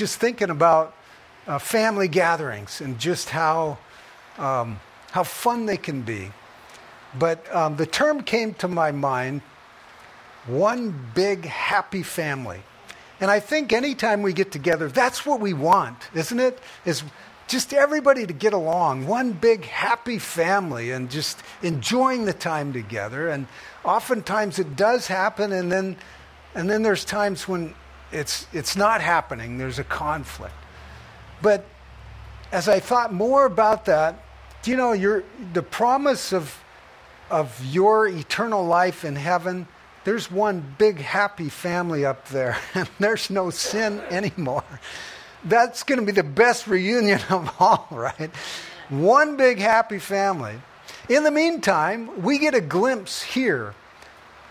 just thinking about uh, family gatherings and just how, um, how fun they can be. But um, the term came to my mind one big happy family. And I think anytime we get together, that's what we want, isn't it? Is just everybody to get along, one big happy family, and just enjoying the time together. And oftentimes it does happen, and then, and then there's times when it's, it's not happening, there's a conflict. But as I thought more about that, you know, your, the promise of, of your eternal life in heaven there's one big happy family up there, and there's no sin anymore. That's going to be the best reunion of all, right? One big happy family. In the meantime, we get a glimpse here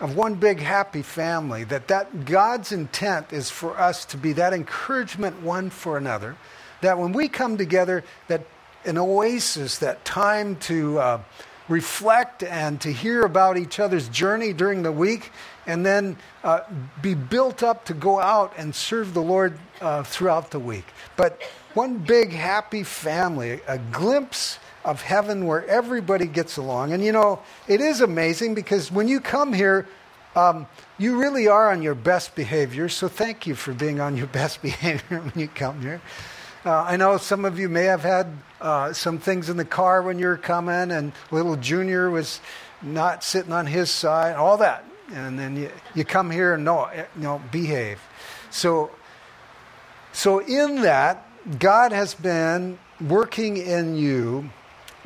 of one big happy family that, that God's intent is for us to be that encouragement one for another. That when we come together, that an oasis, that time to uh, reflect and to hear about each other's journey during the week, and then uh, be built up to go out and serve the Lord uh, throughout the week. But one big happy family, a glimpse of heaven where everybody gets along. And you know, it is amazing because when you come here, um, you really are on your best behavior. So thank you for being on your best behavior when you come here. Uh, I know some of you may have had uh, some things in the car when you were coming, and little Junior was not sitting on his side, all that. And then you, you come here and no, you know, behave. So, so in that, God has been working in you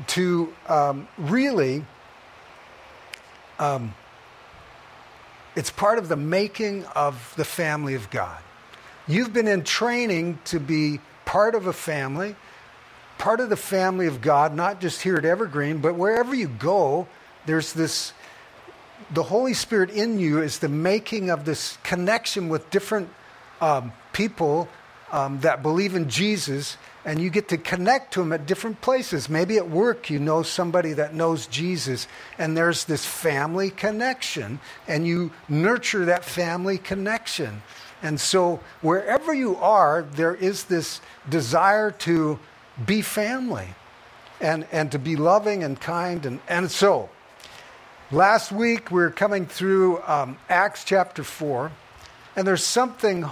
to um, really, um, it's part of the making of the family of God. You've been in training to be part of a family, part of the family of God, not just here at Evergreen, but wherever you go, there's this the Holy Spirit in you is the making of this connection with different um, people um, that believe in Jesus, and you get to connect to them at different places. Maybe at work, you know somebody that knows Jesus, and there's this family connection, and you nurture that family connection. And so, wherever you are, there is this desire to be family and, and to be loving and kind. And, and so, last week we are coming through um, Acts chapter 4, and there's something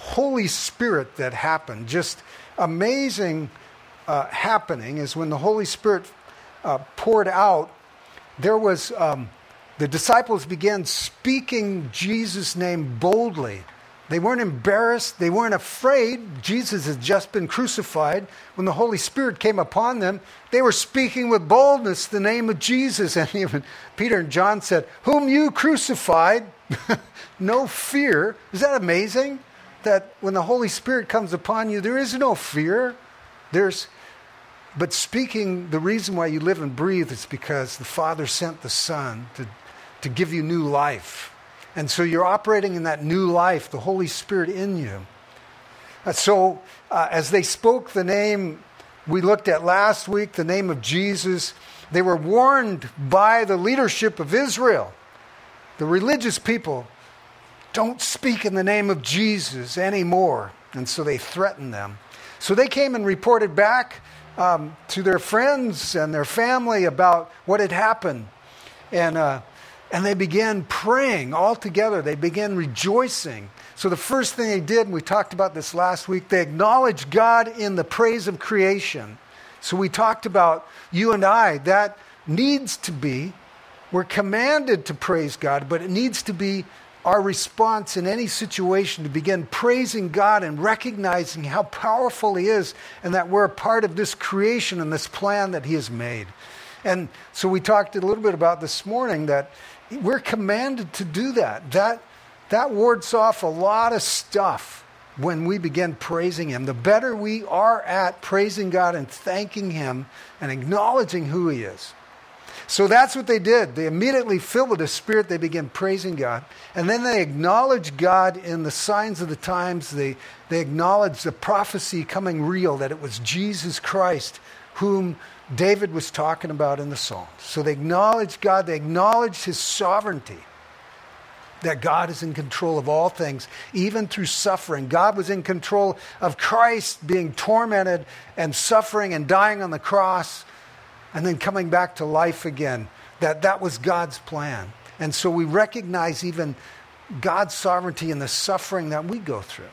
Holy Spirit that happened, just amazing uh, happening, is when the Holy Spirit uh, poured out, there was. Um, the disciples began speaking Jesus' name boldly they weren't embarrassed. They weren't afraid. Jesus had just been crucified. When the Holy Spirit came upon them, they were speaking with boldness the name of Jesus. And even Peter and John said, Whom you crucified, no fear. Is that amazing? That when the Holy Spirit comes upon you, there is no fear. There's, but speaking, the reason why you live and breathe is because the Father sent the Son to, to give you new life. And so you're operating in that new life, the Holy Spirit in you. Uh, so uh, as they spoke the name we looked at last week, the name of Jesus, they were warned by the leadership of Israel, the religious people, don't speak in the name of Jesus anymore. And so they threatened them. So they came and reported back um, to their friends and their family about what had happened. And uh, and they began praying all together. They began rejoicing. So, the first thing they did, and we talked about this last week, they acknowledged God in the praise of creation. So, we talked about you and I, that needs to be, we're commanded to praise God, but it needs to be our response in any situation to begin praising God and recognizing how powerful He is and that we're a part of this creation and this plan that He has made. And so we talked a little bit about this morning that we're commanded to do that. That, that wards off a lot of stuff when we begin praising Him. The better we are at praising God and thanking Him and acknowledging who He is. So that's what they did. They immediately, filled with the Spirit, they began praising God. And then they acknowledged God in the signs of the times. They, they acknowledged the prophecy coming real that it was Jesus Christ whom David was talking about in the Psalms. So they acknowledged God, they acknowledged his sovereignty. that God is in control of all things, even through suffering. God was in control of Christ being tormented and suffering and dying on the cross and then coming back to life again. That that was God's plan. And so we recognize even God's sovereignty in the suffering that we go through.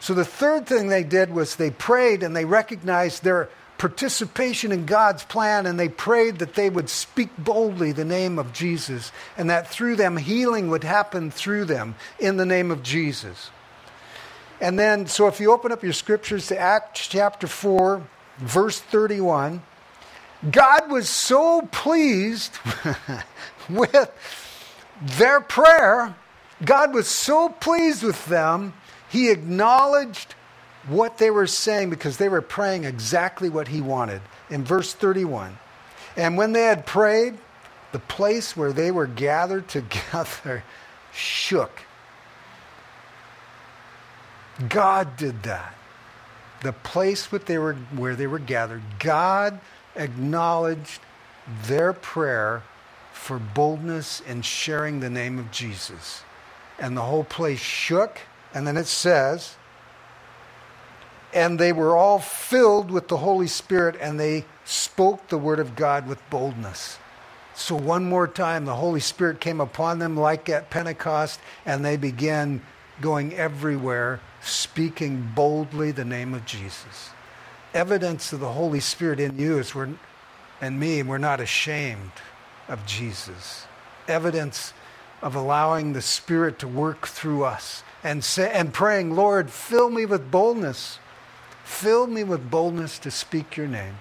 So the third thing they did was they prayed and they recognized their participation in God's plan and they prayed that they would speak boldly the name of Jesus and that through them healing would happen through them in the name of Jesus. And then, so if you open up your scriptures to Acts chapter 4, verse 31, God was so pleased with their prayer. God was so pleased with them, he acknowledged what they were saying because they were praying exactly what he wanted. In verse 31, and when they had prayed, the place where they were gathered together shook. God did that. The place where they were, where they were gathered, God acknowledged their prayer for boldness in sharing the name of Jesus. And the whole place shook. And then it says, and they were all filled with the Holy Spirit and they spoke the word of God with boldness. So, one more time, the Holy Spirit came upon them like at Pentecost, and they began going everywhere, speaking boldly the name of Jesus. Evidence of the Holy Spirit in you is we're, and me, we're not ashamed of Jesus. Evidence of allowing the Spirit to work through us and, say, and praying, Lord, fill me with boldness Fill me with boldness to speak your name.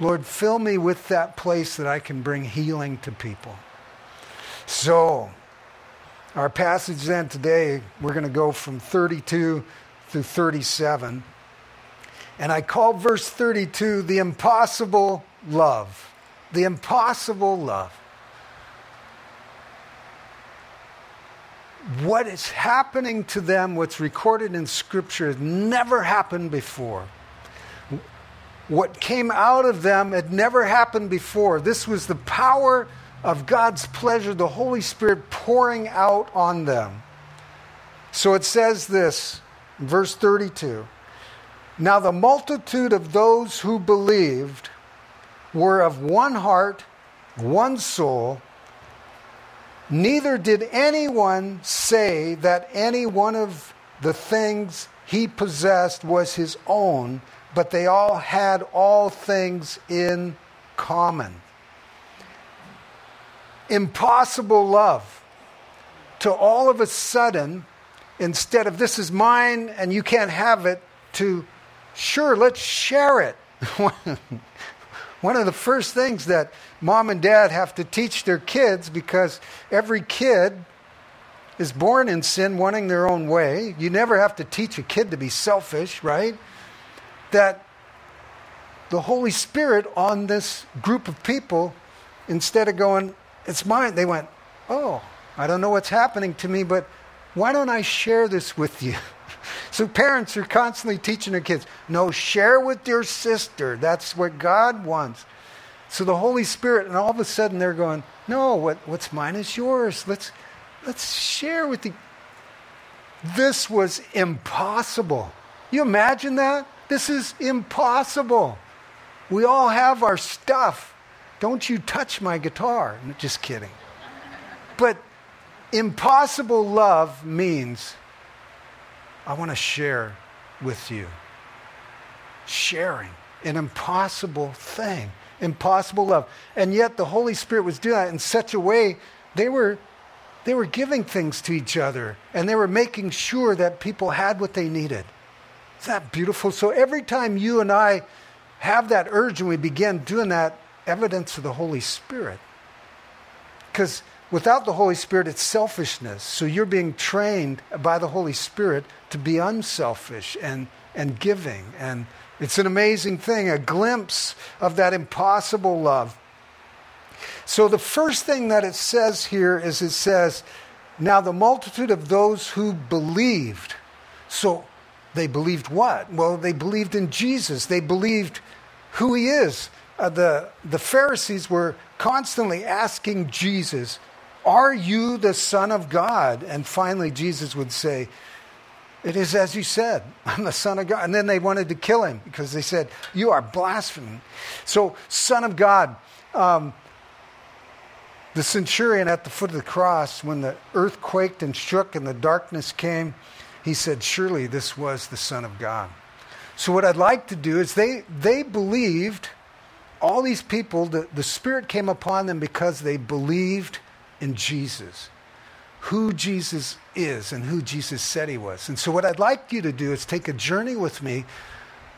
Lord, fill me with that place that I can bring healing to people. So, our passage then today, we're going to go from 32 through 37. And I call verse 32 the impossible love. The impossible love. what is happening to them, what's recorded in Scripture, has never happened before. What came out of them had never happened before. This was the power of God's pleasure, the Holy Spirit pouring out on them. So it says this, verse 32 Now the multitude of those who believed were of one heart, one soul. Neither did anyone say that any one of the things he possessed was his own, but they all had all things in common. Impossible love. To all of a sudden, instead of this is mine and you can't have it, to sure, let's share it. One of the first things that mom and dad have to teach their kids because every kid is born in sin wanting their own way. You never have to teach a kid to be selfish, right? That the Holy Spirit on this group of people, instead of going, it's mine, they went, oh, I don't know what's happening to me, but why don't I share this with you? So parents are constantly teaching their kids, no, share with your sister. That's what God wants. So the Holy Spirit, and all of a sudden they're going, no, what, what's mine is yours. Let's, let's share with the. This was impossible. You imagine that? This is impossible. We all have our stuff. Don't you touch my guitar. Just kidding. But impossible love means I want to share with you. Sharing, an impossible thing, impossible love. And yet the Holy Spirit was doing that in such a way they were they were giving things to each other and they were making sure that people had what they needed. Isn't that beautiful? So every time you and I have that urge and we begin doing that, evidence of the Holy Spirit. Because Without the Holy Spirit, it's selfishness. So you're being trained by the Holy Spirit to be unselfish and, and giving. And it's an amazing thing, a glimpse of that impossible love. So the first thing that it says here is it says, Now the multitude of those who believed. So they believed what? Well, they believed in Jesus, they believed who he is. Uh, the, the Pharisees were constantly asking Jesus, Are you the Son of God? And finally, Jesus would say, It is as you said, I'm the Son of God. And then they wanted to kill him because they said, You are blaspheming. So, Son of God. Um, the centurion at the foot of the cross, when the earth quaked and shook and the darkness came, he said, Surely this was the Son of God. So, what I'd like to do is they, they believed, all these people, the, the Spirit came upon them because they believed in Jesus, who Jesus is and who Jesus said he was. And so, what I'd like you to do is take a journey with me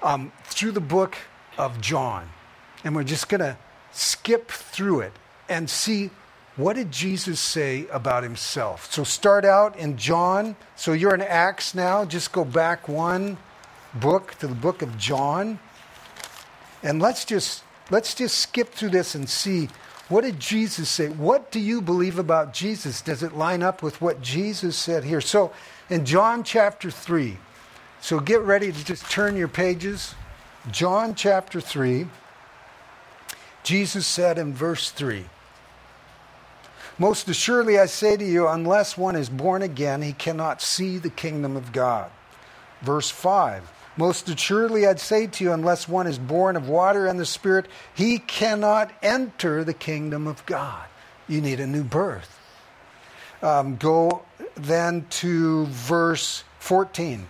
um, through the book of John. And we're just going to skip through it and see what did Jesus say about himself? So start out in John. So you're in Acts now. Just go back one book to the book of John. And let's just let's just skip through this and see what did Jesus say? What do you believe about Jesus? Does it line up with what Jesus said here? So in John chapter 3. So get ready to just turn your pages. John chapter 3. Jesus said in verse 3 most assuredly, I say to you, unless one is born again, he cannot see the kingdom of God. Verse 5 Most assuredly, I'd say to you, unless one is born of water and the Spirit, he cannot enter the kingdom of God. You need a new birth. Um, go then to verse 14.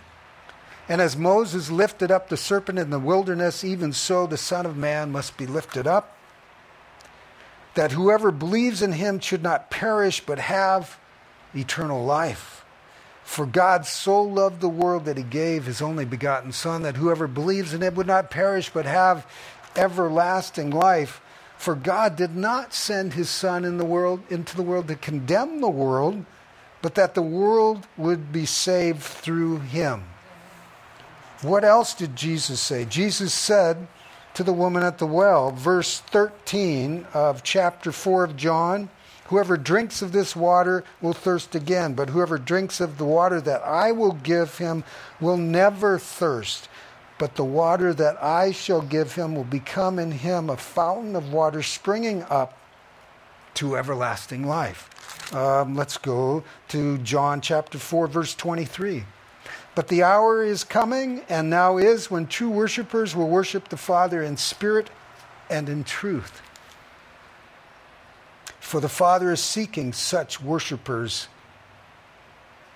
And as Moses lifted up the serpent in the wilderness, even so the Son of Man must be lifted up that whoever believes in him should not perish but have eternal life. For God so loved the world that he gave his only begotten Son, that whoever believes in him would not perish but have everlasting life. For God did not send his Son in the world, into the world to condemn the world, but that the world would be saved through him. What else did Jesus say? Jesus said, to the woman at the well. Verse 13 of chapter 4 of John Whoever drinks of this water will thirst again, but whoever drinks of the water that I will give him will never thirst. But the water that I shall give him will become in him a fountain of water springing up to everlasting life. Um, let's go to John chapter 4, verse 23. But the hour is coming, and now is, when true worshippers will worship the Father in spirit and in truth. For the Father is seeking such worshippers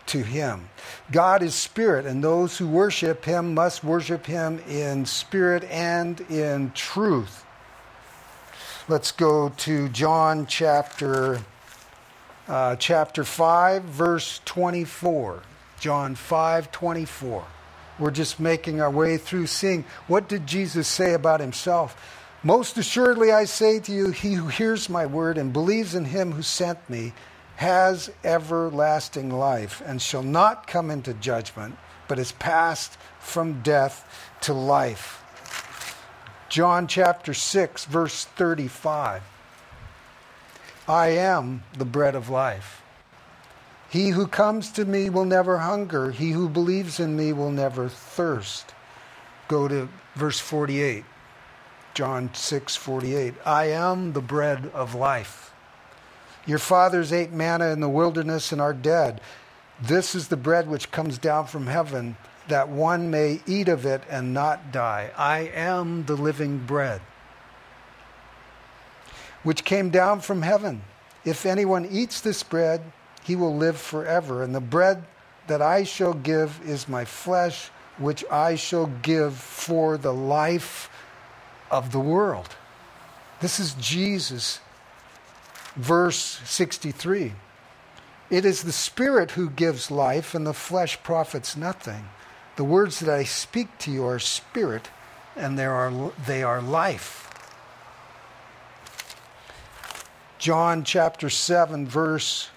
to Him. God is spirit, and those who worship Him must worship Him in spirit and in truth. Let's go to John chapter, uh, chapter 5, verse 24. John 5 24. We're just making our way through seeing what did Jesus say about himself. Most assuredly, I say to you, he who hears my word and believes in him who sent me has everlasting life and shall not come into judgment, but is passed from death to life. John chapter 6, verse 35. I am the bread of life. He who comes to me will never hunger. He who believes in me will never thirst. Go to verse 48. John 6 48. I am the bread of life. Your fathers ate manna in the wilderness and are dead. This is the bread which comes down from heaven, that one may eat of it and not die. I am the living bread which came down from heaven. If anyone eats this bread, he will live forever. And the bread that I shall give is my flesh, which I shall give for the life of the world. This is Jesus, verse 63. It is the Spirit who gives life, and the flesh profits nothing. The words that I speak to you are spirit, and they are, they are life. John chapter 7, verse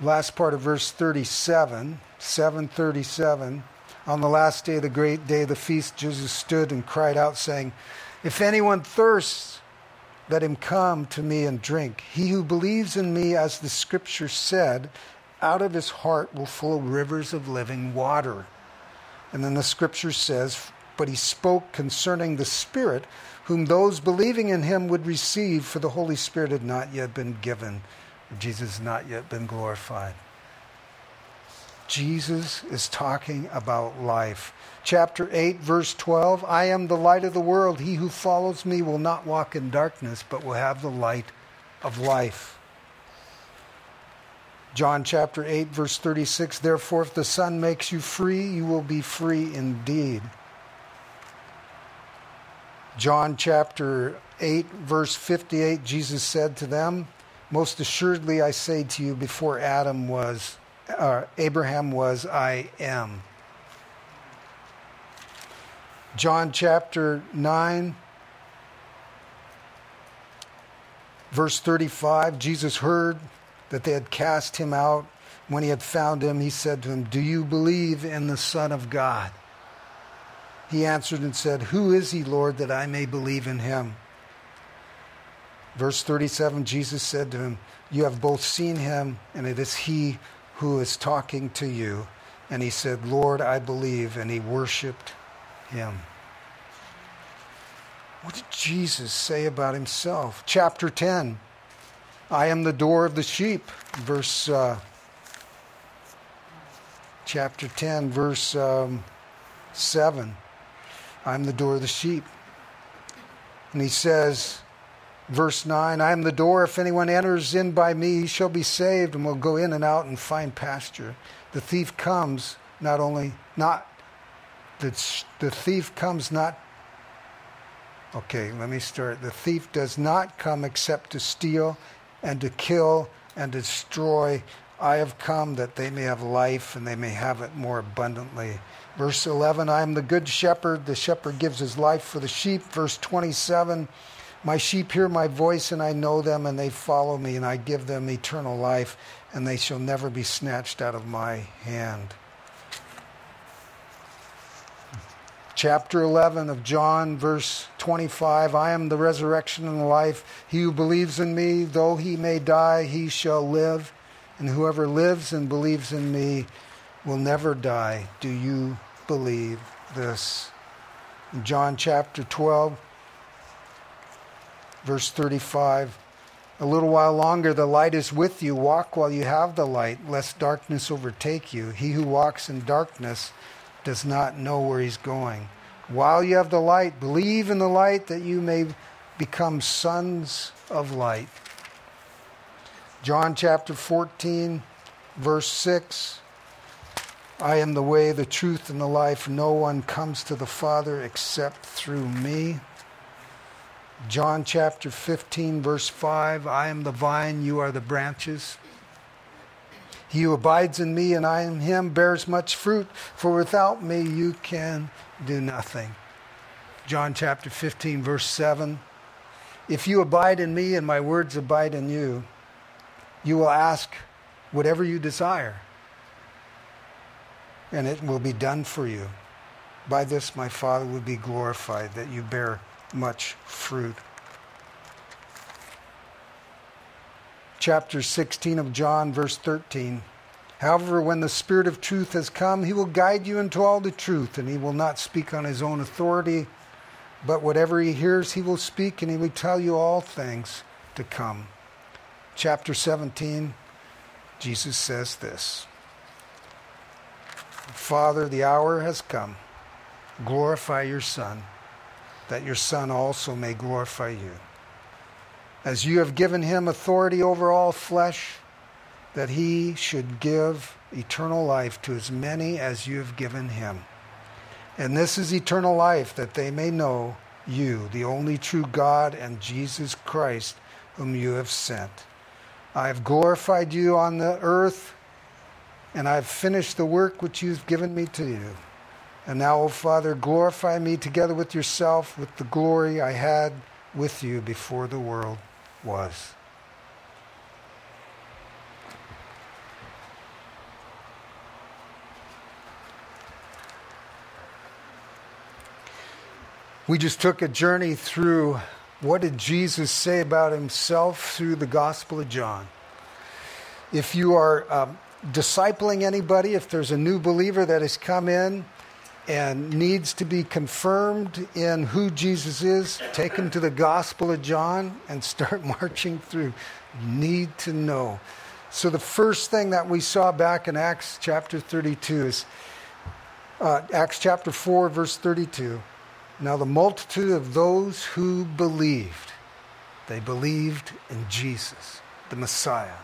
last part of verse 37, 737. On the last day of the great day of the feast, Jesus stood and cried out, saying, If anyone thirsts, let him come to me and drink. He who believes in me, as the scripture said, out of his heart will flow rivers of living water. And then the scripture says, But he spoke concerning the Spirit, whom those believing in him would receive, for the Holy Spirit had not yet been given Jesus has not yet been glorified. Jesus is talking about life. Chapter 8, verse 12 I am the light of the world. He who follows me will not walk in darkness, but will have the light of life. John chapter 8, verse 36 Therefore, if the Son makes you free, you will be free indeed. John chapter 8, verse 58, Jesus said to them, Most assuredly I say to you, before Adam was, uh, Abraham was, I am. John chapter 9, verse 35, Jesus heard that they had cast him out. When he had found him, he said to him, Do you believe in the Son of God? He answered and said, Who is he, Lord, that I may believe in him? Verse 37 Jesus said to him, You have both seen him, and it is he who is talking to you. And he said, Lord, I believe. And he worshiped him. What did Jesus say about himself? Chapter 10 I am the door of the sheep. Verse, uh, chapter 10, verse um, 7. I'm the door of the sheep. And he says, verse 9, I am the door. If anyone enters in by me, he shall be saved and will go in and out and find pasture. The thief comes not only, not, the, the thief comes not, okay, let me start. The thief does not come except to steal and to kill and destroy. I have come that they may have life and they may have it more abundantly. Verse 11 I am the good shepherd. The shepherd gives his life for the sheep. Verse 27 My sheep hear my voice, and I know them, and they follow me, and I give them eternal life, and they shall never be snatched out of my hand. chapter 11 of John, verse 25 I am the resurrection and the life. He who believes in me, though he may die, he shall live. And whoever lives and believes in me will never die. Do you believe this? In John chapter 12, verse 35 A little while longer the light is with you. Walk while you have the light, lest darkness overtake you. He who walks in darkness does not know where he's going. While you have the light, believe in the light that you may become sons of light. John chapter 14, verse 6 I am the way, the truth, and the life. No one comes to the Father except through me. John chapter 15, verse 5 I am the vine, you are the branches. He who abides in me and I in him bears much fruit, for without me you can do nothing. John chapter 15, verse 7. If you abide in me and my words abide in you, you will ask whatever you desire, and it will be done for you. By this my Father will be glorified, that you bear much fruit. chapter 16 of John, verse 13. However, when the Spirit of truth has come, he will guide you into all the truth, and he will not speak on his own authority, but whatever he hears, he will speak, and he will tell you all things to come. Chapter 17, Jesus says this Father, the hour has come. Glorify your Son, that your Son also may glorify you as you have given him authority over all flesh, that he should give eternal life to as many as you have given him. And this is eternal life, that they may know you, the only true God, and Jesus Christ, whom you have sent. I have glorified you on the earth, and I have finished the work which you have given me to do. And now, O Father, glorify me together with yourself with the glory I had with you before the world was. We just took a journey through what did Jesus say about himself through the Gospel of John. If you are um, discipling anybody, if there's a new believer that has come in and needs to be confirmed in who Jesus is, take him to the Gospel of John and start marching through. Need to know. So, the first thing that we saw back in Acts chapter 32 is uh, Acts chapter 4, verse 32. Now, the multitude of those who believed, they believed in Jesus, the Messiah,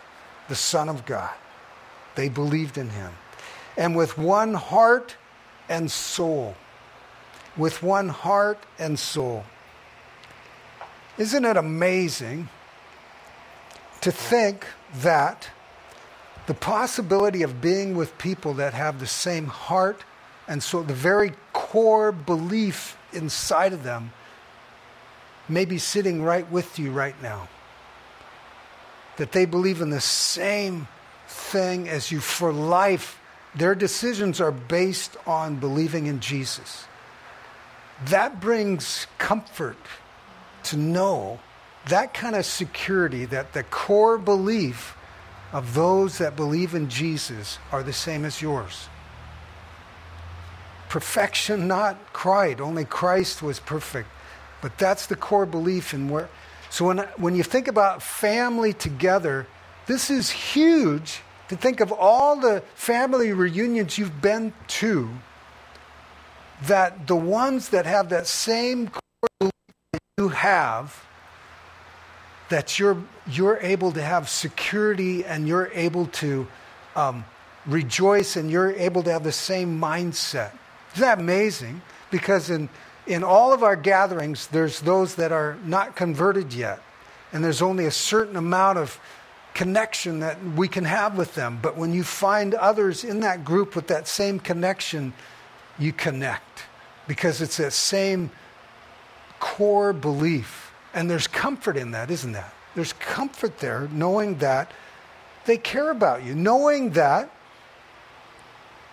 the Son of God. They believed in him. And with one heart and soul. With one heart and soul. Isn't it amazing to think that the possibility of being with people that have the same heart and soul, the very core belief inside of them, may be sitting right with you right now? That they believe in the same thing as you for life their decisions are based on believing in Jesus. That brings comfort to know that kind of security that the core belief of those that believe in Jesus are the same as yours. Perfection not cried, only Christ was perfect. But that's the core belief in where so when when you think about family together, this is huge to think of all the family reunions you've been to, that the ones that have that same core belief that you have, that you're, you're able to have security and you're able to um, rejoice and you're able to have the same mindset. Isn't that amazing? Because in, in all of our gatherings, there's those that are not converted yet. And there's only a certain amount of connection that we can have with them. But when you find others in that group with that same connection, you connect because it's that same core belief. And there's comfort in that, isn't that? There's comfort there knowing that they care about you, knowing that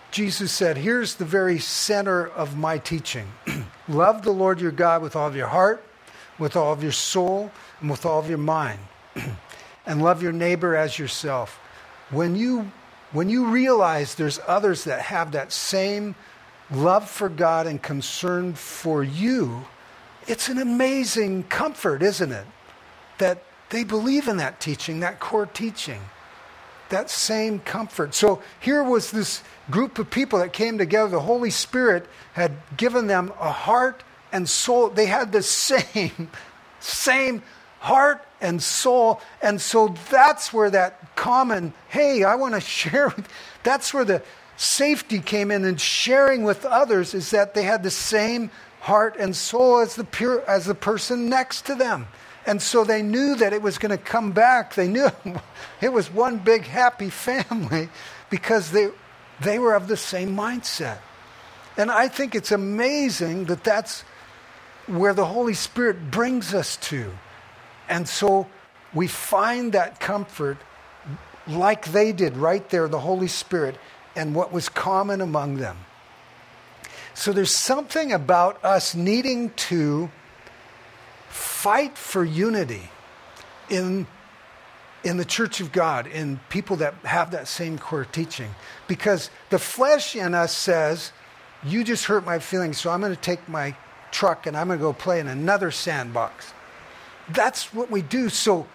Jesus said, Here's the very center of my teaching love the Lord your God with all of your heart, with all of your soul, and with all of your mind. and love your neighbor as yourself. When you, when you realize there's others that have that same love for God and concern for you, it's an amazing comfort, isn't it? That they believe in that teaching, that core teaching, that same comfort. So here was this group of people that came together. The Holy Spirit had given them a heart and soul. They had the same, same heart and soul. And so that's where that common, hey, I want to share that's where the safety came in and sharing with others is that they had the same heart and soul as the pure, as the person next to them. And so they knew that it was going to come back. They knew it was one big happy family because they, they were of the same mindset. And I think it's amazing that that's where the Holy Spirit brings us to. And so we find that comfort like they did right there, the Holy Spirit, and what was common among them. So there's something about us needing to fight for unity in, in the church of God, in people that have that same core teaching. Because the flesh in us says, You just hurt my feelings, so I'm going to take my truck and I'm going to go play in another sandbox. That's what we do. So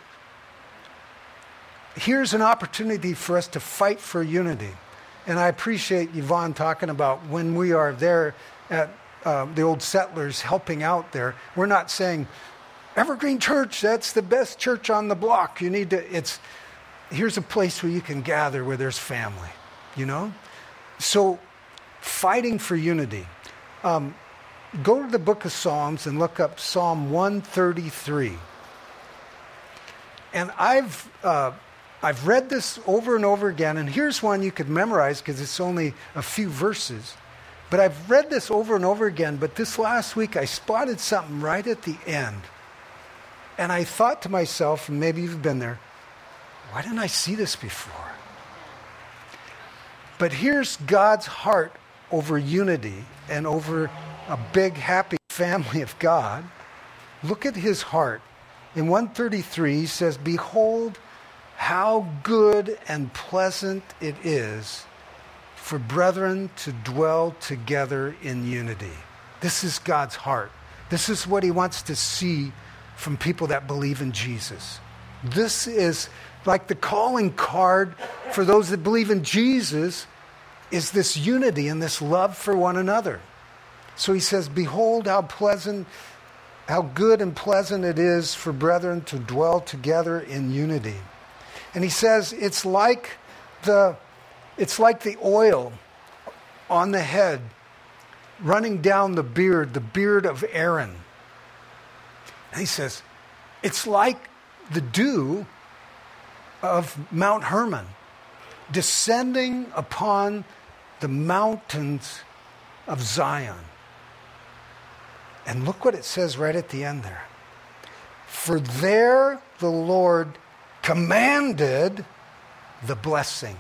here's an opportunity for us to fight for unity. And I appreciate Yvonne talking about when we are there at uh, the old settlers helping out there. We're not saying, Evergreen Church, that's the best church on the block. You need to, it's, here's a place where you can gather where there's family, you know? So, fighting for unity. Um, go to the book of Psalms and look up Psalm 133. And I've, uh, I've read this over and over again, and here's one you could memorize because it's only a few verses. But I've read this over and over again, but this last week I spotted something right at the end. And I thought to myself, and maybe you've been there, why didn't I see this before? But here's God's heart over unity and over a big, happy family of God, look at his heart. In 133, he says, Behold, how good and pleasant it is for brethren to dwell together in unity. This is God's heart. This is what he wants to see from people that believe in Jesus. This is like the calling card for those that believe in Jesus is this unity and this love for one another. So he says, Behold how pleasant, how good and pleasant it is for brethren to dwell together in unity. And he says, It's like the, it's like the oil on the head running down the beard, the beard of Aaron. And he says, It's like the dew of Mount Hermon descending upon the mountains of Zion. And look what it says right at the end there. For there the Lord commanded the blessing,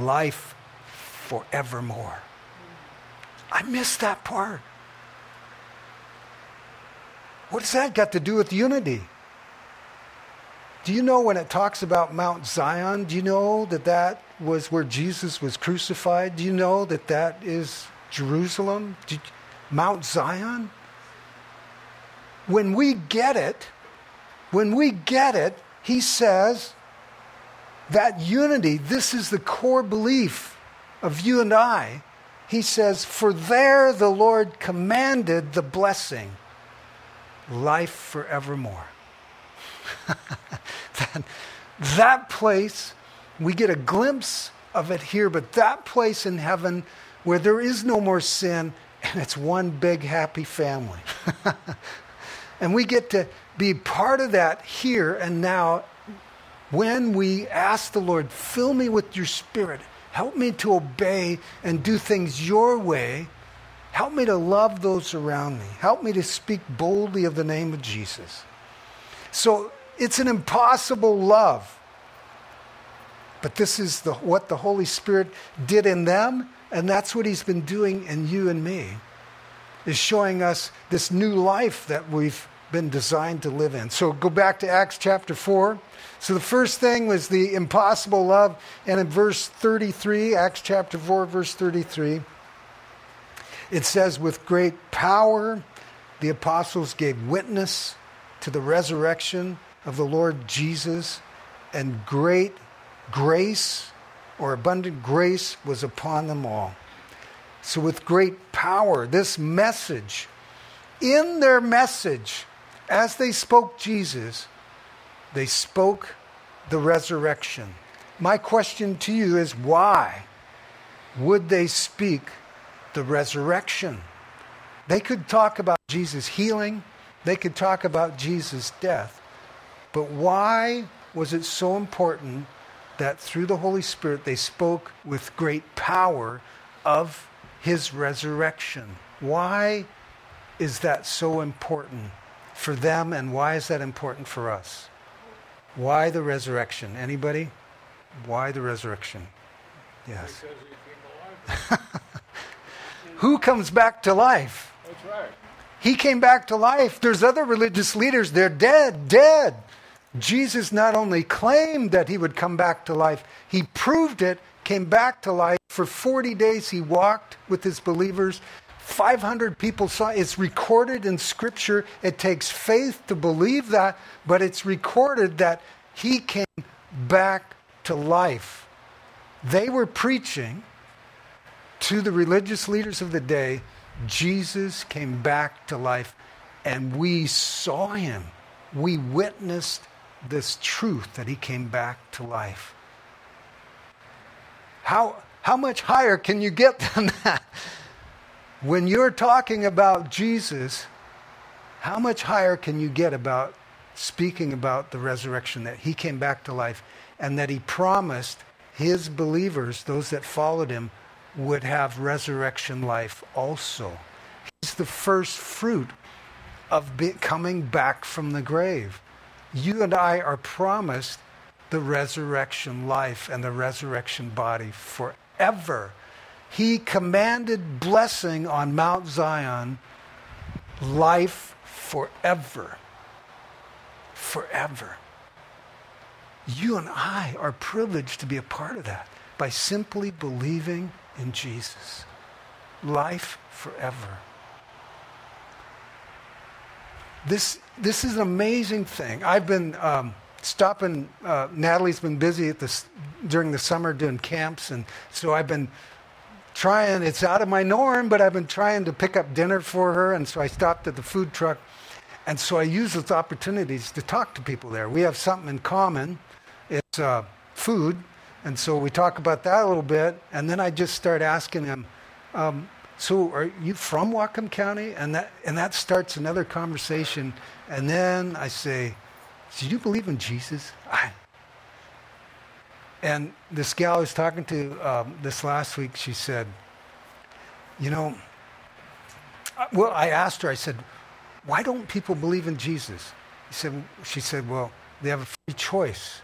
life forevermore. I missed that part. What does that got to do with unity? Do you know when it talks about Mount Zion, do you know that that was where Jesus was crucified? Do you know that that is Jerusalem? You, Mount Zion? When we get it, when we get it, he says that unity, this is the core belief of you and I. He says, For there the Lord commanded the blessing, life forevermore. that, that place, we get a glimpse of it here, but that place in heaven where there is no more sin and it's one big happy family. and we get to be part of that here and now when we ask the Lord, fill me with your spirit, help me to obey and do things your way. Help me to love those around me. Help me to speak boldly of the name of Jesus. So it's an impossible love. But this is the, what the Holy Spirit did in them, and that's what He's been doing in you and me, is showing us this new life that we've been designed to live in. So go back to Acts chapter 4. So the first thing was the impossible love, and in verse 33, Acts chapter 4, verse 33, it says, With great power the apostles gave witness to the resurrection of the Lord Jesus, and great grace or abundant grace was upon them all. So, with great power, this message, in their message, as they spoke Jesus, they spoke the resurrection. My question to you is why would they speak the resurrection? They could talk about Jesus' healing, they could talk about Jesus' death, but why was it so important that through the Holy Spirit they spoke with great power of his resurrection? Why is that so important for them and why is that important for us? Why the resurrection? Anybody? Why the resurrection? Yes. Who comes back to life? That's right. He came back to life. There's other religious leaders, they're dead, dead. Jesus not only claimed that he would come back to life, he proved it, came back to life. For 40 days, he walked with his believers. 500 people saw it. It's recorded in Scripture. It takes faith to believe that, but it's recorded that he came back to life. They were preaching to the religious leaders of the day Jesus came back to life, and we saw him. We witnessed this truth that he came back to life. How, how much higher can you get than that? When you're talking about Jesus, how much higher can you get about speaking about the resurrection, that he came back to life, and that he promised his believers, those that followed him, would have resurrection life also? He's the first fruit of coming back from the grave you and I are promised the resurrection life and the resurrection body forever. He commanded blessing on Mount Zion, life forever. Forever. You and I are privileged to be a part of that by simply believing in Jesus. Life forever. This, this is an amazing thing. I've been um, stopping, uh, Natalie's been busy at this, during the summer doing camps, and so I've been trying, it's out of my norm, but I've been trying to pick up dinner for her, and so I stopped at the food truck. And so I use those opportunities to talk to people there. We have something in common. It's uh, food. And so we talk about that a little bit. And then I just start asking him, um, so are you from Whatcom County? And that, and that starts another conversation. And then I say, do you believe in Jesus? I, and this gal I was talking to um, this last week, she said, you know, uh, well, I asked her, I said, why don't people believe in Jesus? Said, she said, well, they have a free choice.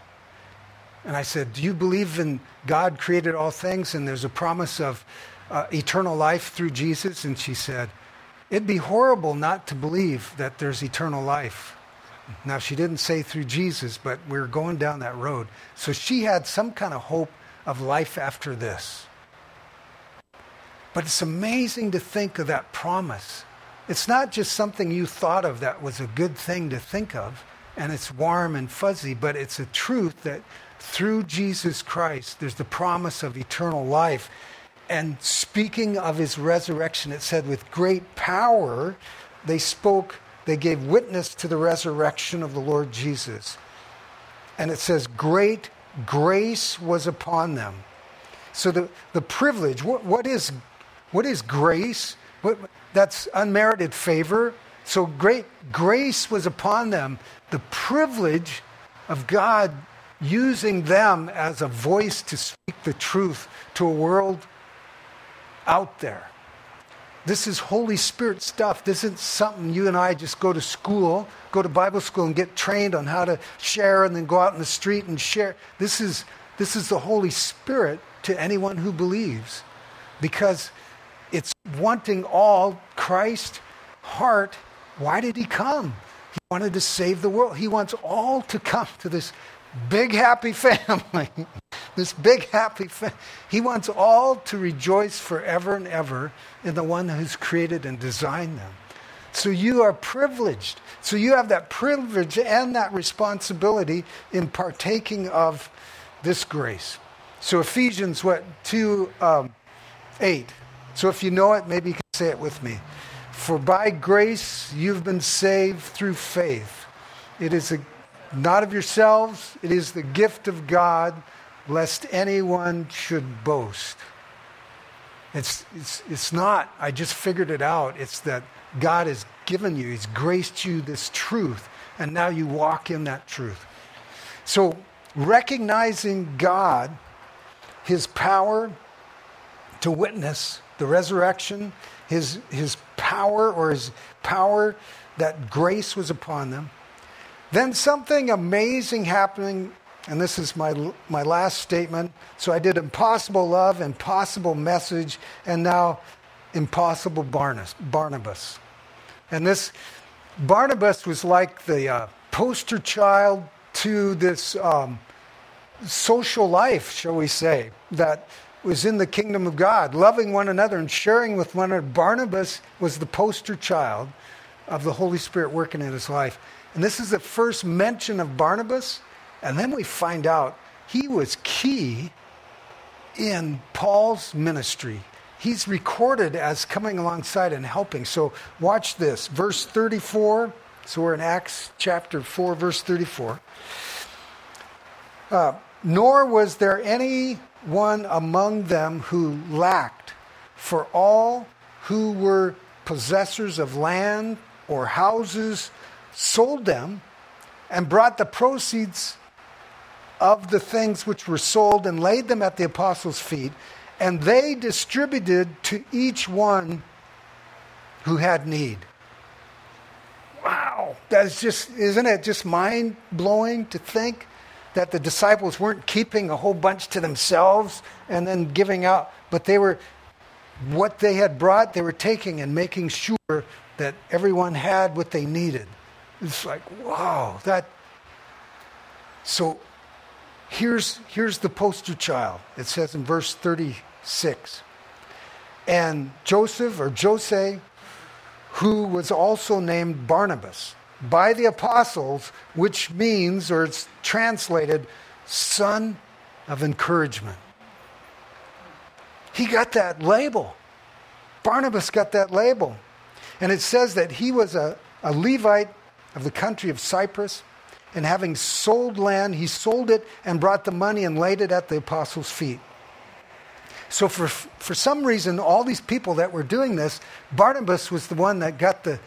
And I said, do you believe in God created all things and there's a promise of uh, eternal life through Jesus? And she said, it'd be horrible not to believe that there's eternal life. Now, she didn't say through Jesus, but we are going down that road. So she had some kind of hope of life after this. But it's amazing to think of that promise. It's not just something you thought of that was a good thing to think of, and it's warm and fuzzy, but it's a truth that through Jesus Christ, there's the promise of eternal life. And speaking of his resurrection, it said, with great power, they spoke they gave witness to the resurrection of the Lord Jesus. And it says, Great grace was upon them. So the, the privilege, what, what, is, what is grace? What, that's unmerited favor. So great grace was upon them. The privilege of God using them as a voice to speak the truth to a world out there. This is Holy Spirit stuff. This isn't something you and I just go to school, go to Bible school and get trained on how to share and then go out in the street and share. This is, this is the Holy Spirit to anyone who believes because it's wanting all Christ heart. Why did he come? He wanted to save the world. He wants all to come to this big happy family. this big happy family. He wants all to rejoice forever and ever in the one who's created and designed them. So you are privileged. So you have that privilege and that responsibility in partaking of this grace. So Ephesians, what, 2 um, 8. So if you know it, maybe you can say it with me. For by grace you've been saved through faith. It is a not of yourselves, it is the gift of God, lest anyone should boast. It's, it's, it's not, I just figured it out. It's that God has given you, He's graced you this truth, and now you walk in that truth. So, recognizing God, His power to witness the resurrection, His, his power or His power that grace was upon them then something amazing happening, and this is my, my last statement. So I did impossible love, impossible message, and now impossible Barnabas. And this Barnabas was like the uh, poster child to this um, social life, shall we say, that was in the kingdom of God, loving one another and sharing with one another. Barnabas was the poster child of the Holy Spirit working in his life. And this is the first mention of Barnabas. And then we find out he was key in Paul's ministry. He's recorded as coming alongside and helping. So watch this. Verse 34. So we're in Acts chapter 4, verse 34. Uh, Nor was there any one among them who lacked, for all who were possessors of land or houses sold them, and brought the proceeds of the things which were sold and laid them at the apostles' feet, and they distributed to each one who had need. Wow, that's just, isn't it just mind blowing to think that the disciples weren't keeping a whole bunch to themselves and then giving out, but they were, what they had brought, they were taking and making sure that everyone had what they needed. It's like, wow, that. So here's, here's the poster child. It says in verse 36. And Joseph or Joses, who was also named Barnabas by the apostles, which means, or it's translated, son of encouragement. He got that label. Barnabas got that label. And it says that he was a, a Levite of the country of Cyprus. And having sold land, he sold it and brought the money and laid it at the apostles' feet. So, for, for some reason, all these people that were doing this, Barnabas was the one that got the,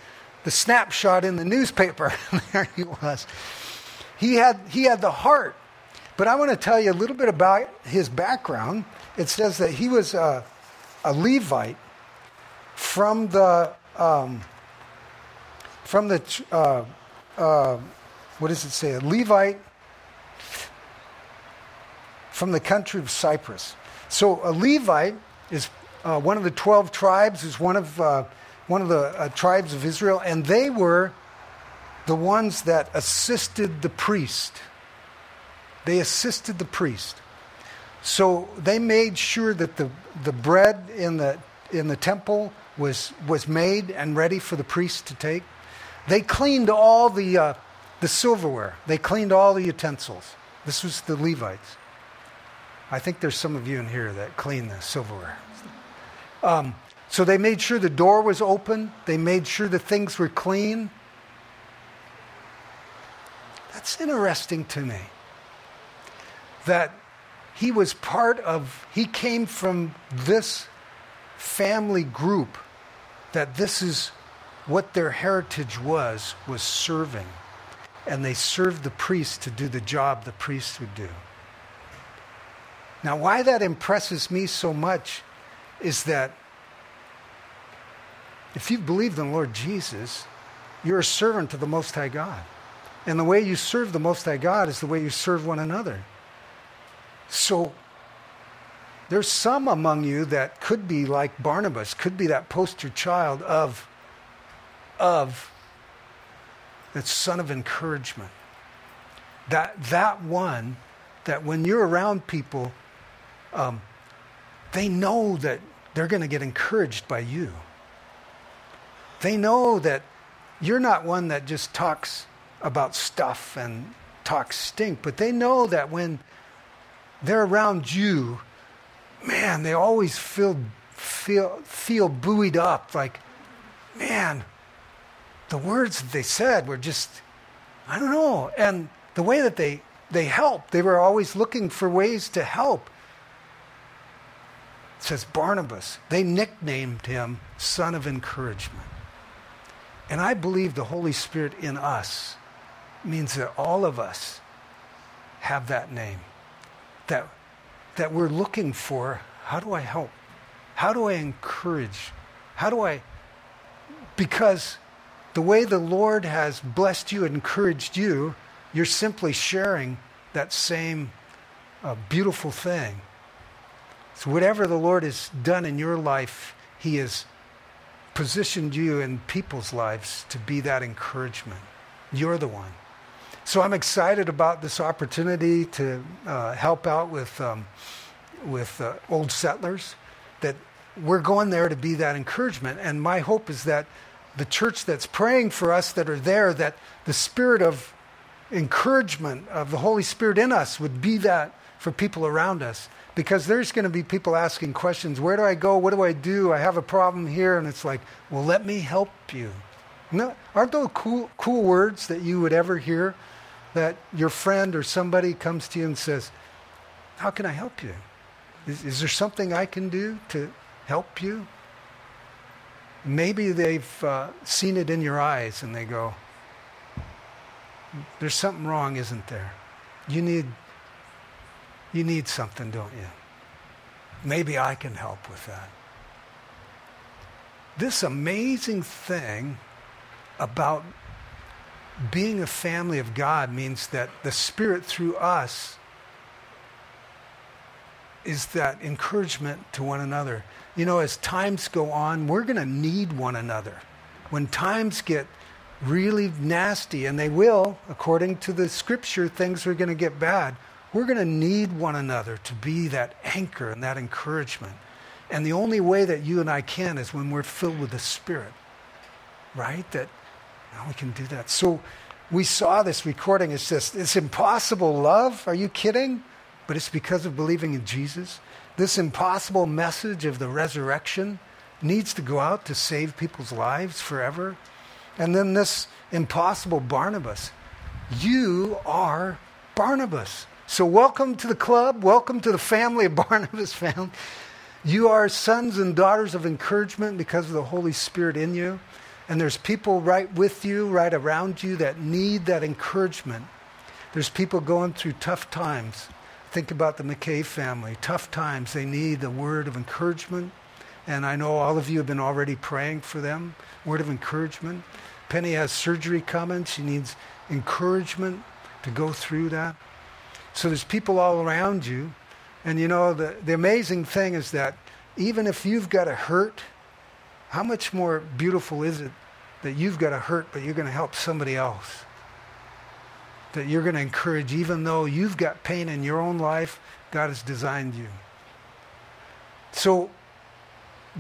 the snapshot in the newspaper. there he was. He had, he had the heart. But I want to tell you a little bit about his background. It says that he was a, a Levite from the um, from the uh, uh, what does it say? A Levite from the country of Cyprus. So a Levite is uh, one of the twelve tribes. Is one of uh, one of the uh, tribes of Israel, and they were the ones that assisted the priest. They assisted the priest. So they made sure that the, the bread in the, in the temple was, was made and ready for the priest to take. They cleaned all the, uh, the silverware, they cleaned all the utensils. This was the Levites. I think there's some of you in here that clean the silverware. Um, so they made sure the door was open, they made sure the things were clean. That's interesting to me. That he was part of, he came from this family group that this is what their heritage was, was serving. And they served the priest to do the job the priest would do. Now, why that impresses me so much is that if you believe in the Lord Jesus, you're a servant of the Most High God. And the way you serve the Most High God is the way you serve one another. So there's some among you that could be like Barnabas, could be that poster child of, of that son of encouragement. That, that one that when you're around people, um, they know that they're going to get encouraged by you. They know that you're not one that just talks about stuff and talks stink, but they know that when they're around you, man, they always feel, feel, feel buoyed up. Like, man, the words they said were just, I don't know. And the way that they, they helped, they were always looking for ways to help. It says Barnabas. They nicknamed him Son of Encouragement. And I believe the Holy Spirit in us means that all of us have that name that, that we're looking for how do I help? How do I encourage? How do I? Because the way the Lord has blessed you, and encouraged you, you're simply sharing that same uh, beautiful thing. So, whatever the Lord has done in your life, He has positioned you in people's lives to be that encouragement. You're the one. So I'm excited about this opportunity to uh, help out with, um, with uh, old settlers, that we're going there to be that encouragement. And my hope is that the church that's praying for us that are there, that the spirit of encouragement of the Holy Spirit in us would be that for people around us. Because there's going to be people asking questions Where do I go? What do I do? I have a problem here. And it's like, well, let me help you. No, aren't those cool, cool words that you would ever hear? That your friend or somebody comes to you and says, How can I help you? Is, is there something I can do to help you? Maybe they've uh, seen it in your eyes and they go, There's something wrong, isn't there? You need, you need something, don't you? Maybe I can help with that. This amazing thing about being a family of God means that the Spirit through us is that encouragement to one another. You know, as times go on, we're going to need one another. When times get really nasty, and they will, according to the scripture, things are going to get bad. We're going to need one another to be that anchor and that encouragement. And the only way that you and I can is when we're filled with the Spirit, right? That now we can do that. So we saw this recording. It's just, it's impossible love. Are you kidding? But it's because of believing in Jesus. This impossible message of the resurrection needs to go out to save people's lives forever. And then this impossible Barnabas. You are Barnabas. So, welcome to the club. Welcome to the family of Barnabas family. You are sons and daughters of encouragement because of the Holy Spirit in you. And there's people right with you, right around you that need that encouragement. There's people going through tough times. Think about the McKay family. Tough times. They need a word of encouragement. And I know all of you have been already praying for them. Word of encouragement. Penny has surgery coming. She needs encouragement to go through that. So there's people all around you. And you know, the, the amazing thing is that even if you've got a hurt, how much more beautiful is it that you've got a hurt, but you're going to help somebody else? That you're going to encourage, even though you've got pain in your own life, God has designed you. So,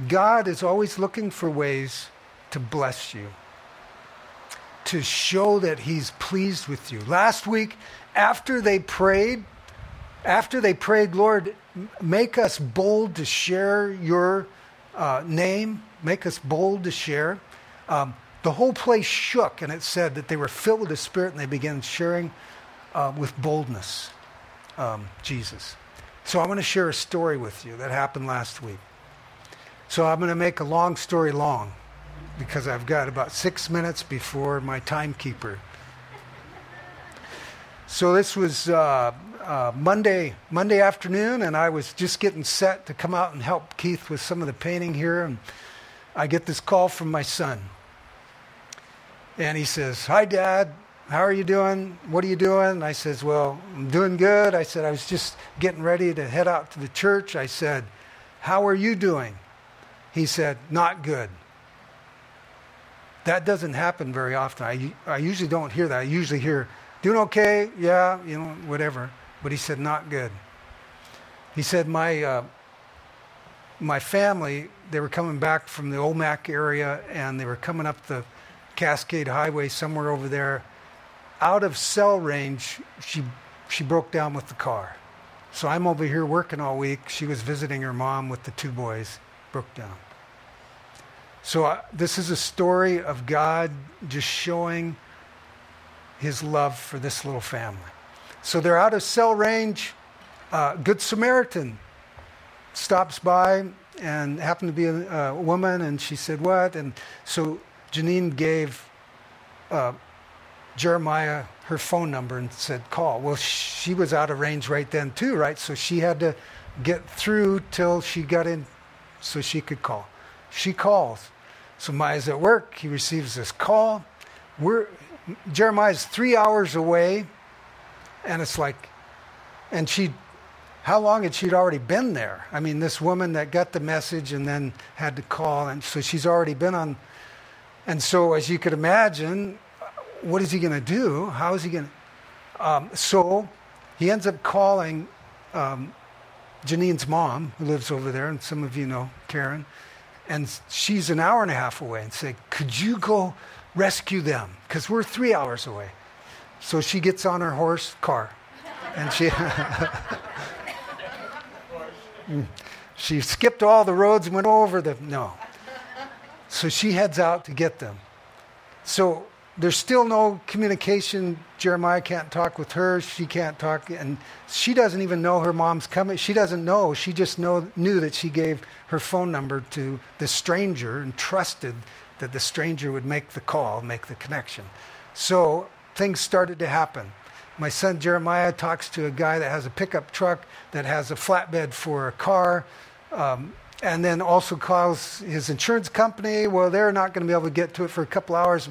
God is always looking for ways to bless you, to show that He's pleased with you. Last week, after they prayed, after they prayed, Lord, make us bold to share your uh, name, make us bold to share. Um, the whole place shook, and it said that they were filled with the Spirit and they began sharing uh, with boldness um, Jesus. So I'm going to share a story with you that happened last week. So I'm going to make a long story long because I've got about six minutes before my timekeeper. So this was uh, uh, Monday Monday afternoon, and I was just getting set to come out and help Keith with some of the painting here, and I get this call from my son, and he says, "Hi, Dad. How are you doing? What are you doing?" And I says, "Well, I'm doing good." I said, "I was just getting ready to head out to the church." I said, "How are you doing?" He said, "Not good." That doesn't happen very often. I, I usually don't hear that. I usually hear, doing okay, yeah, you know, whatever. But he said, not good. He said, my, uh, my family, they were coming back from the Omak area and they were coming up the Cascade Highway somewhere over there. Out of cell range, she, she broke down with the car. So I'm over here working all week. She was visiting her mom with the two boys, broke down. So uh, this is a story of God just showing his love for this little family. So they're out of cell range. Uh, Good Samaritan stops by and happened to be a, a, woman, and she said, What? And so Janine gave uh, Jeremiah her phone number and said, Call. Well, she was out of range right then, too, right? So she had to get through till she got in so she could call. She calls. So Maya's at work. He receives this call. We're, Jeremiah's three hours away and it's like, and she, how long had she already been there? I mean, this woman that got the message and then had to call, and so she's already been on. And so, as you could imagine, what is he going to do? How is he going to? Um, so, he ends up calling um, Janine's mom, who lives over there, and some of you know Karen, and she's an hour and a half away, and say, "Could you go rescue them? Because we're three hours away." So she gets on her horse car, and she she skipped all the roads and went over the no. So she heads out to get them. So there's still no communication. Jeremiah can't talk with her. She can't talk, and she doesn't even know her mom's coming. She doesn't know. She just know, knew that she gave her phone number to the stranger and trusted that the stranger would make the call, make the connection. So things started to happen. My son Jeremiah talks to a guy that has a pickup truck that has a flatbed for a car, um, and then also calls his insurance company. Well, they're not going to be able to get to it for a couple hours.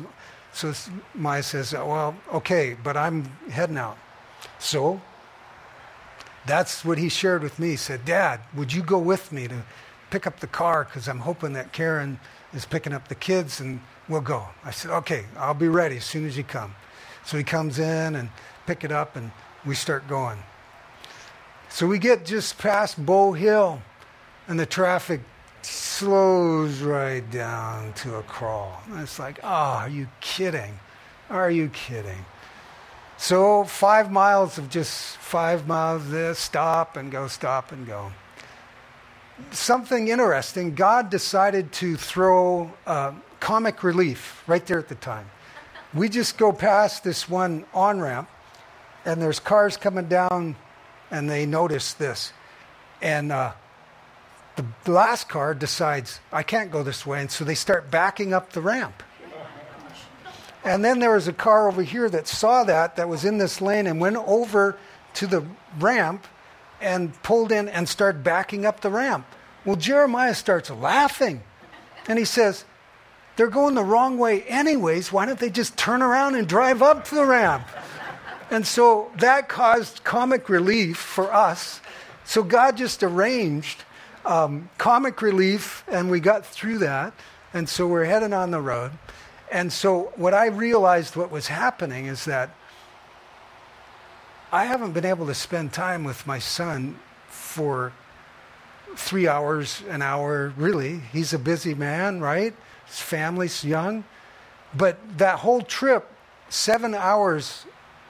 So Maya says, Well, okay, but I'm heading out. So that's what he shared with me. He said, Dad, would you go with me to pick up the car? Because I'm hoping that Karen is picking up the kids and we'll go. I said, Okay, I'll be ready as soon as you come. So he comes in and pick it up and we start going. So we get just past Bow Hill, and the traffic slows right down to a crawl. And it's like, oh, are you kidding? Are you kidding? So five miles of just five miles this, stop and go, stop and go. Something interesting, God decided to throw uh, comic relief right there at the time. We just go past this one on ramp, and there's cars coming down, and they notice this. And uh, the last car decides, I can't go this way, and so they start backing up the ramp. And then there was a car over here that saw that, that was in this lane, and went over to the ramp and pulled in and started backing up the ramp. Well, Jeremiah starts laughing. And he says, They're going the wrong way, anyways. Why don't they just turn around and drive up to the ramp? And so that caused comic relief for us. So God just arranged um, comic relief, and we got through that. And so we're heading on the road. And so what I realized what was happening is that I haven't been able to spend time with my son for three hours, an hour, really. He's a busy man, right? His family's young. But that whole trip, seven hours,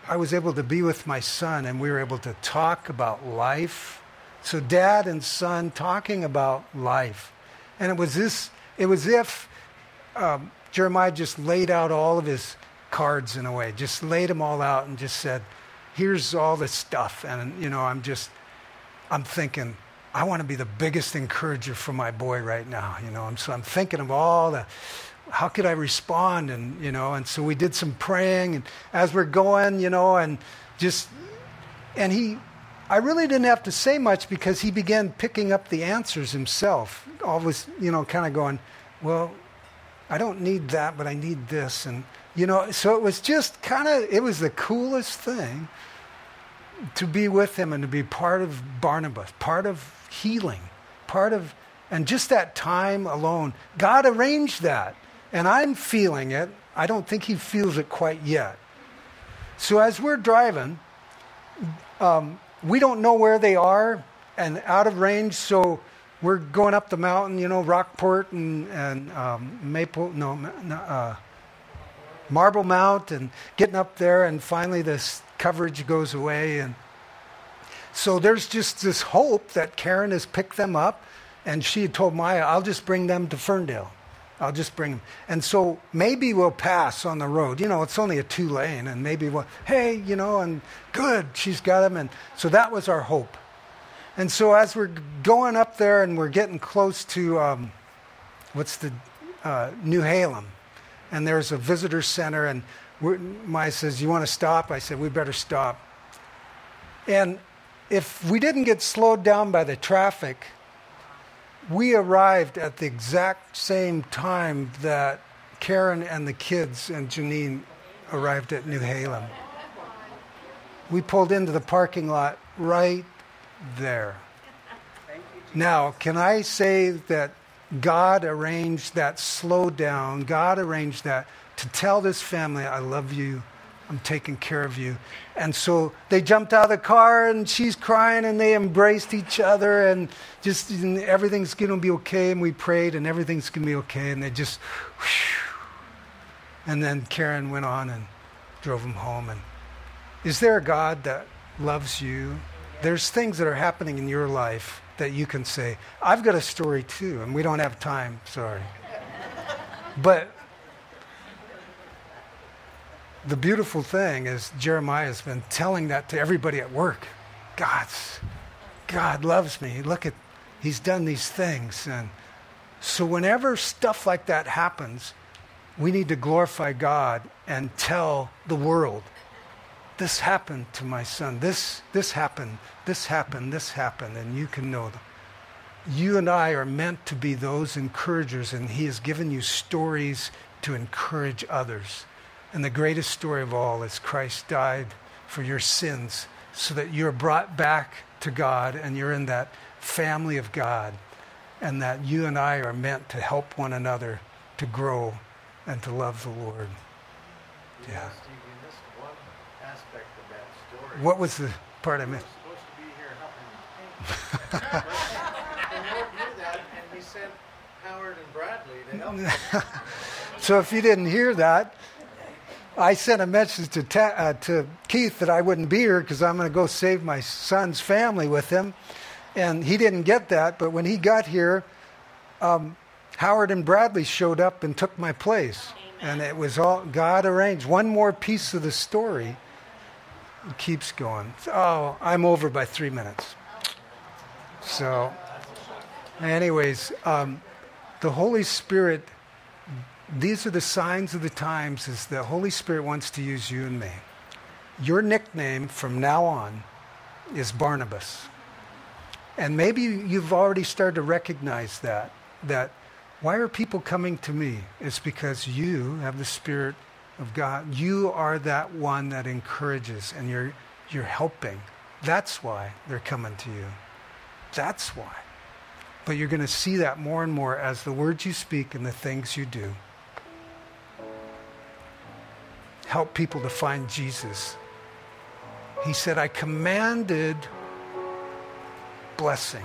I was able to be with my son and we were able to talk about life so dad and son talking about life. And it was this, it was if um, Jeremiah just laid out all of his cards in a way, just laid them all out and just said, here's all this stuff. And, you know, I'm just, I'm thinking, I want to be the biggest encourager for my boy right now, you know. And so I'm thinking of all the, how could I respond? And, you know, and so we did some praying and as we're going, you know, and just, and he, I really didn't have to say much because he began picking up the answers himself. Always, you know, kind of going, well, I don't need that, but I need this. And, you know, so it was just kind of, it was the coolest thing to be with him and to be part of Barnabas, part of healing, part of, and just that time alone. God arranged that. And I'm feeling it. I don't think he feels it quite yet. So as we're driving, um, we don't know where they are and out of range, so we're going up the mountain, you know, Rockport and, and um, Maple, no, uh, Marble Mount, and getting up there, and finally this coverage goes away. And so there's just this hope that Karen has picked them up, and she had told Maya, I'll just bring them to Ferndale. I'll just bring them. And so maybe we'll pass on the road. You know, it's only a two lane, and maybe we'll, hey, you know, and good, she's got them. And so that was our hope. And so as we're going up there and we're getting close to, um, what's the, uh, Newhalem, and there's a visitor center, and Maya says, You want to stop? I said, We better stop. And if we didn't get slowed down by the traffic, we arrived at the exact same time that Karen and the kids and Janine arrived at Newhalem. We pulled into the parking lot right there. Now, can I say that God arranged that slowdown? God arranged that to tell this family, I love you, I'm taking care of you. And so they jumped out of the car and she's crying and they embraced each other and just and everything's going to be okay. And we prayed and everything's going to be okay. And they just, whew. and then Karen went on and drove them home. And is there a God that loves you? There's things that are happening in your life that you can say, I've got a story too, and we don't have time, sorry. But the beautiful thing is Jeremiah has been telling that to everybody at work. God's God loves me. Look at he's done these things and so whenever stuff like that happens, we need to glorify God and tell the world this happened to my son. This this happened. This happened. This happened and you can know them. You and I are meant to be those encouragers and he has given you stories to encourage others. And the greatest story of all is Christ died for your sins so that you're brought back to God and you're in that family of God. And that you and I are meant to help one another to grow and to love the Lord. Yeah. What was the part I missed? the Lord knew that, and He sent Howard and Bradley to help. so if you didn't hear that, I sent a message to, Ta- uh, to Keith that I wouldn't be here because I'm going to go save my son's family with him. And he didn't get that, but when he got here, um, Howard and Bradley showed up and took my place. Amen. And it was all God arranged. One more piece of the story it keeps going. Oh, I'm over by three minutes. So, anyways, um, the Holy Spirit these are the signs of the times is the Holy Spirit wants to use you and me. Your nickname from now on is Barnabas. And maybe you've already started to recognize that that why are people coming to me? It's because you have the spirit of God. You are that one that encourages and you're you're helping. That's why they're coming to you. That's why. But you're going to see that more and more as the words you speak and the things you do help people to find Jesus. He said, I commanded blessing,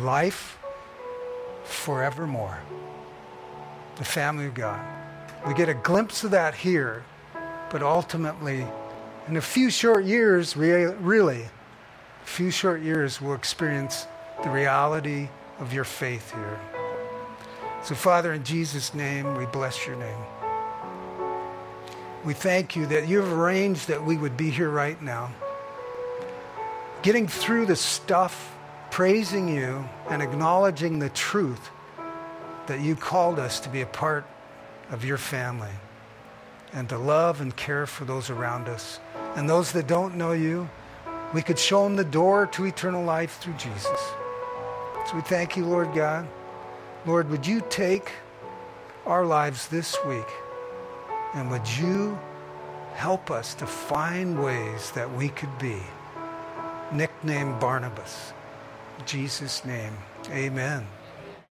life forevermore. The family of God. We get a glimpse of that here, but ultimately, in a few short years, really, a few short years, we'll experience the reality of your faith here. So, Father, in Jesus' name, we bless your name. We thank you that you've arranged that we would be here right now. Getting through the stuff, praising you, and acknowledging the truth that you called us to be a part of your family and to love and care for those around us. And those that don't know you, we could show them the door to eternal life through Jesus. So we thank you, Lord God. Lord, would you take our lives this week? And would you help us to find ways that we could be nicknamed Barnabas? In Jesus' name, amen.